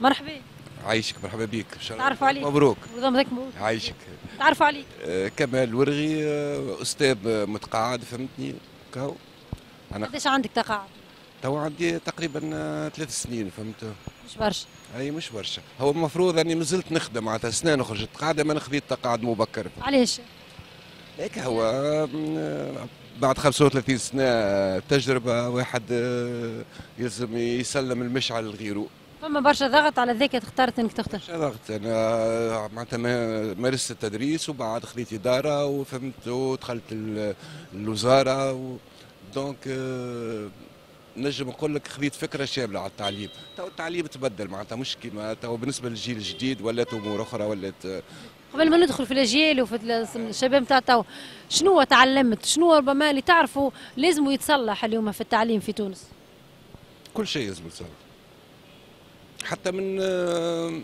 مرحبا. عايشك مرحبا بك تعرفوا عليك. مبروك. مبروك. عايشك. تعرفوا عليك. آه، كمال الورغي آه، أستاذ متقاعد فهمتني؟ كهو. أنا قداش عندك تقاعد؟ تو عندي تقريبا ثلاث سنين فهمت؟ مش برشا. أي مش برشا. هو المفروض أني مازلت نخدم معناتها سنة خرجت قاعدة ما نخذيت تقاعد مبكر. علاش؟ هيك هو. بعد 35 سنة تجربة واحد يلزم يسلم المشعل لغيره. فما برشا ضغط على ذاك اخترت انك تختار. مش ضغط. أنا معناتها ما- مارست التدريس وبعد خذيت إدارة وفهمت ودخلت ال- الوزارة و... دونك آه، نجم نقول لك خذيت فكرة شاملة على التعليم. تو التعليم تبدل معناتها مش كيما تو بالنسبة للجيل الجديد ولات أمور أخرى ولات آه، قبل ما ندخل في الأجيال وفي الشباب تاع تو شنو تعلمت؟ شنو ربما اللي تعرفوا لازم يتصلح اليوم في التعليم في تونس؟ كل شيء لازم يتصلح حتى من آه،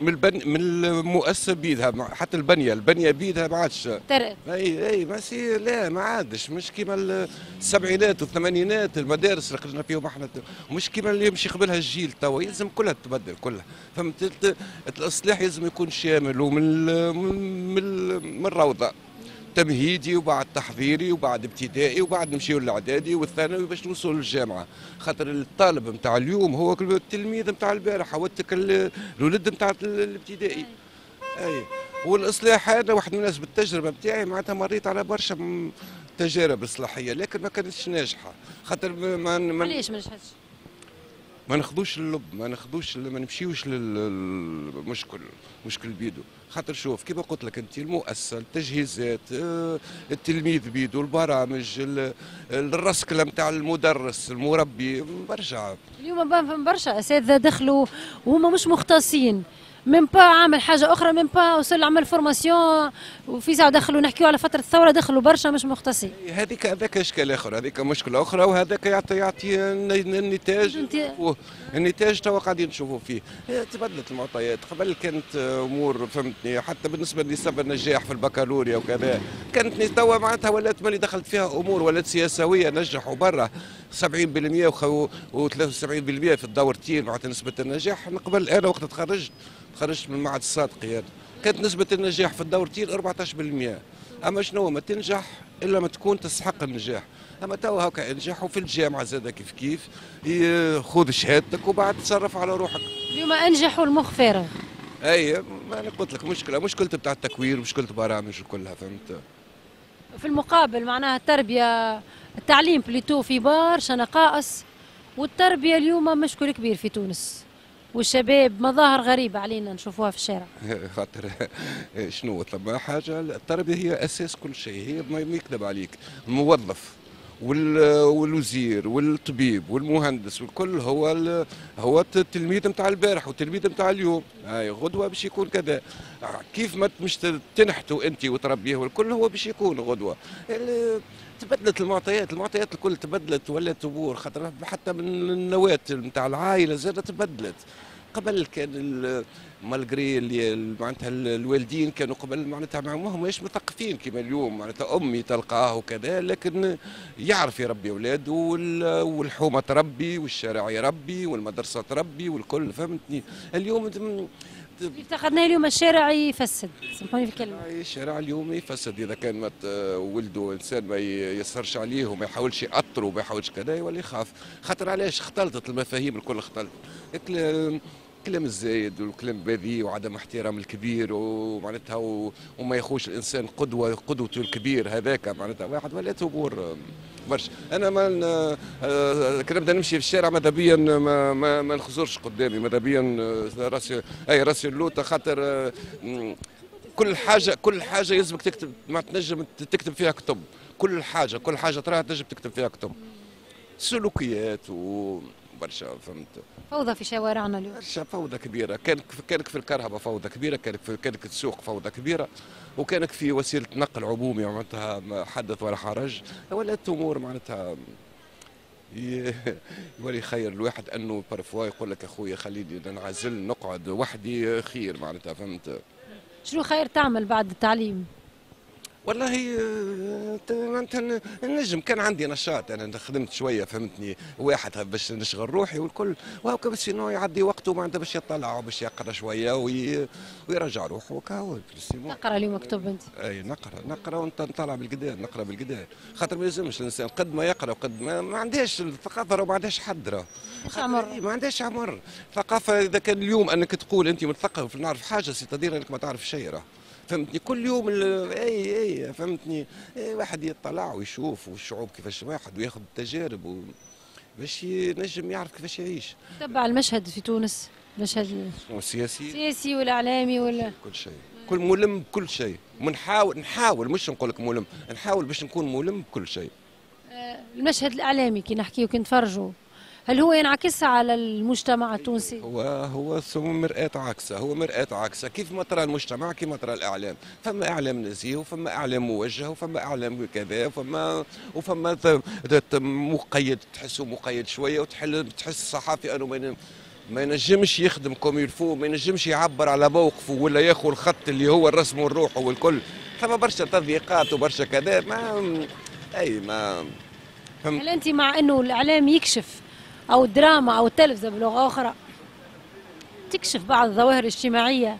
من البن من المؤسسة بيدها حتى البنية البنية بيدها ما عادش. ترى. أي أي ما سي لا ما عادش. مش كيما السبعينات والثمانينات المدارس اللي خرجنا فيهم إحنا مش كيما اللي يمشي قبلها الجيل توا يلزم كلها تتبدل كلها. فهمت؟ الأصلاح يلزم يكون شامل ومن من من الروضة. تمهيدي وبعد تحضيري وبعد ابتدائي وبعد نمشيو للإعدادي والثانوي باش نوصلوا للجامعة. خاطر الطالب نتاع اليوم هو التلميذ نتاع البارح هو الولد نتاع الابتدائي. أي. والإصلاح هذا واحد من الناس بالتجربه بتاعي معناتها مريت على برشا تجارب إصلاحية لكن ما كانتش ناجحة. خاطر ما, علاش ما نجحتش؟ ما ناخذوش اللب ما ناخذوش ما نمشيوش للمشكل مشكل بيدو. خاطر شوف كيما قلت لك أنت المؤسسة التجهيزات آه، التلميذ بيدو البرامج ال- الرسكلة نتاع المدرس المربي برشا. اليوم برشا أساتذة دخلوا وهما مش مختصين. من با عمل حاجة أخرى من با وصل عمل formation وفي ساعه دخلوا نحكيو على فترة الثورة دخلوا برشا مش مختصين. هذيك هذاك إشكال آخر هذيك مشكلة أخرى وهذاك يعطي يعطي الن- النتاج النتاج توا قاعدين نشوفوا فيه. هي تبدلت المعطيات. قبل كانت أمور فهمتني حتى بالنسبة لنسب النجاح في البكالوريا وكذا كانت توا معناتها ولات ملي دخلت فيها أمور ولات سياسوية نجحوا برا. 70% و 73% في الدورتين معناتها نسبة النجاح. قبل أنا وقت تخرجت تخرجت من معهد الصادقي أنا. كانت نسبة النجاح في الدورتين 14% أما شنو ما تنجح إلا ما تكون تستحق النجاح. أما تو هكا انجح وفي الجامعة زاد كيف كيف خذ شهادتك وبعد تصرف على روحك. اليوم أنجحوا المخ فارغ أي ما أنا قلت لك مشكلة مشكلة بتاع التكوين مشكلة برامج كلها فهمت؟ في المقابل معناها التربية التعليم بليتو في برشا نقائص والتربية اليوم مشكل كبير في تونس. والشباب مظاهر غريبة علينا نشوفوها في الشارع. خاطر شنو ثم حاجة التربية هي أساس كل شيء هي ما يكذب عليك الموظف والوزير والطبيب والمهندس والكل هو هو التلميذ نتاع البارح والتلميذ نتاع اليوم. هاي غدوة باش يكون كذا. كيف ما مش تنحتوا انت وتربيه والكل هو باش يكون غدوة. ال- تبدلت المعطيات المعطيات الكل تبدلت ولات أمور خاطر حتى من النواة نتاع العائلة زادت تبدلت. قبل كان ال- مالغري اللي معناتها ال- الوالدين كانوا قبل معناتها ما هماش مثقفين كما اليوم معناتها أمي تلقاه وكذا لكن يعرف يربي اولاده وال- والحومة تربي والشارع يربي والمدرسة تربي والكل فهمتني؟ اليوم افتقدناه اليوم الشارع يفسد سامحوني في الكلمة. الشارع اليوم يفسد إذا كان ولده إنسان ما يسهرش عليه وما يحاولش يأطر وما يحاولش كذا يولي يخاف. خاطر علاش اختلطت المفاهيم الكل اختلطت. الكلام الزايد والكلام بذيء وعدم احترام الكبير ومعناتها و- وما يخوش الإنسان قدوة قدوته الكبير هذاك معناتها واحد ولات امور برشا. أنا ما آه، كي نبدا نمشي في الشارع ماذا بيا ما, ما, ما نخزرش قدامي ماذا بيا آه، راسي أي راسي اللوطه خاطر كل حاجة كل حاجة يلزمك تكتب ما تنجم تكتب فيها كتب. كل حاجة كل حاجة تراها تنجم تكتب فيها كتب. سلوكيات وبرشا فهمت؟ فوضى في شوارعنا اليوم. برشا فوضى كبيرة. كان كانك في الكهرباء فوضى كبيرة كانك في كانك تسوق فوضى كبيرة وكانك في وسيلة نقل عمومي معناتها حدث ولا حرج. ولات أمور معناتها يولي خير الواحد أنه بارفوا يقول لك أخويا خليني ننعزل نقعد وحدي خير معناتها فهمت؟ شنو خير تعمل بعد التعليم؟ والله آه، معناتها نجم. كان عندي نشاط أنا خدمت شوية فهمتني واحد باش نشغل روحي والكل. وهكا بس إنه يعدي وقته معناتها باش يطلع وباش يقرأ شوية وي... ويرجع روحه وكا تقرأ اليوم مكتوب أنت. أي نقرأ نقرأ ونط- نطلع بالقدا نقرأ بالقدا خاطر ما يلزمش الإنسان قد ما يقرأ وقد ما, ما عندهاش الثقافة ما عندهاش حد راه عمر. إيه، ما عندهاش عمر. ثقافة إذا كان اليوم أنك تقول أنت مثقف نعرف حاجة سيتادير أنك ما تعرف شيء راه. فهمتني كل يوم اي اي فهمتني. أي واحد يطلع ويشوف والشعوب كيفاش واحد وياخذ التجارب و... باش ينجم يعرف كيفاش يعيش. تبع المشهد في تونس والسياسي. السياسي والإعلامي ولا كل شيء. كل ملم بكل شيء. ونحاول نحاول مش نقول لك ملم نحاول باش نكون ملم بكل شيء. آه، المشهد الإعلامي كي نحكي وكي نتفرجوا. هل هو ينعكس على المجتمع التونسي؟ هو هو ثم مرآة عكسة هو مرآة عكسة. كيف ما ترى المجتمع كيف ما ترى الإعلام. فما إعلام نزيه وفما إعلام موجه وفما إعلام كذا وفما وفما مقيد تحسه مقيد شوية وتحل تحس الصحافي أنه ما ما ينجمش يخدم كوم يلفو ما ينجمش يعبر على موقفه ولا ياخذ الخط اللي هو الرسم والروح والكل. فما برشا تضييقات وبرشا كذا ما أي ما هل أنت مع أنه الإعلام يكشف أو الدراما أو التلفزه بلغة أخرى. تكشف بعض الظواهر الاجتماعية.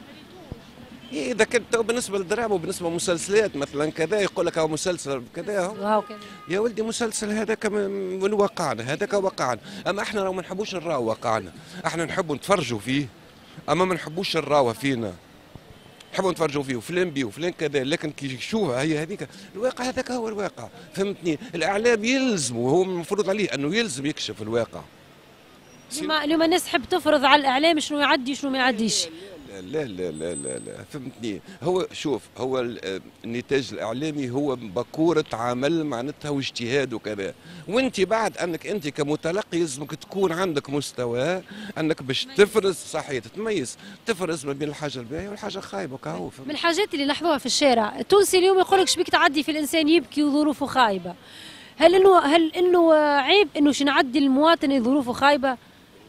إيه، إذا كنت بالنسبة للدراما وبالنسبة للمسلسلات مثلا كذا يقول لك هو مسلسل كذا. يا ولدي مسلسل هذاك من واقعنا هذاك واقعنا. أما إحنا لو ما نحبوش نراو واقعنا. إحنا نحبوا نتفرجوا فيه. أما ما نحبوش نراوه فينا. نحبوا نتفرجوا فيه وفلان بيه وفلان كذا لكن كي يشوفها هي هذيك الواقع هذاك هو الواقع فهمتني؟ الإعلام يلزم وهو المفروض عليه أنه يلزم يكشف الواقع. اليوم اليوم الناس تحب تفرض على الإعلام شنو يعدي شنو ما يعديش. لا لا لا لا لا فهمتني؟ هو شوف هو ال- النتاج الإعلامي هو بكورة عمل معناتها واجتهاد وكذا. وانت بعد أنك أنت كمتلقي لازمك تكون عندك مستوى أنك باش تفرز صحيح تتميز. تفرز ما بين الحاجة الباهية والحاجة الخايبة كهو من الحاجات اللي لاحظوها في الشارع التونسي اليوم يقول لك شبيك تعدي في الإنسان؟ يبكي وظروفه خايبة. هل انه هل إنه عيب إنه شو نعدي المواطن ظروفه خايبة؟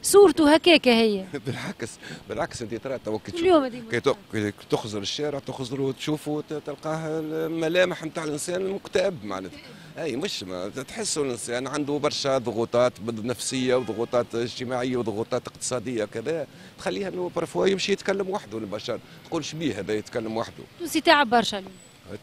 صورته هكاكه هي. بالعكس بالعكس انت ترى تو كي كل تشوف. يوم هذه كي تخزر الشارع تخزر وتشوفه تلقاه الملامح نتاع الإنسان المكتئب معناتها. اي مش ما تحسوا الإنسان عنده برشا ضغوطات نفسية وضغوطات اجتماعية وضغوطات اقتصادية كذا. تخليها إنه برفوا يمشي يتكلم وحده البشر. تقول شبيه هذا يتكلم وحده. التونسي تعب برشا اليوم.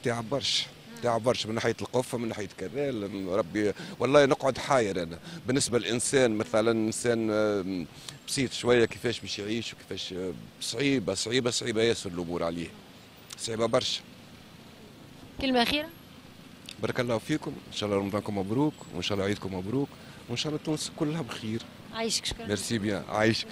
تعب برشا. تعب برشا من ناحية القفه من ناحية كذا ربي والله نقعد حاير أنا. بالنسبة للإنسان مثلا إنسان بسيط شوية كيفاش باش يعيش وكيفاش صعيبة صعيبة صعيبة ياسر الأمور عليه. صعيبة برشا. كلمة أخيرة؟ بارك الله فيكم. إن شاء الله رمضانكم مبروك وإن شاء الله عيدكم مبروك وإن شاء الله تونس كلها بخير. عايشك شكرا. ميرسي بيان عايشك.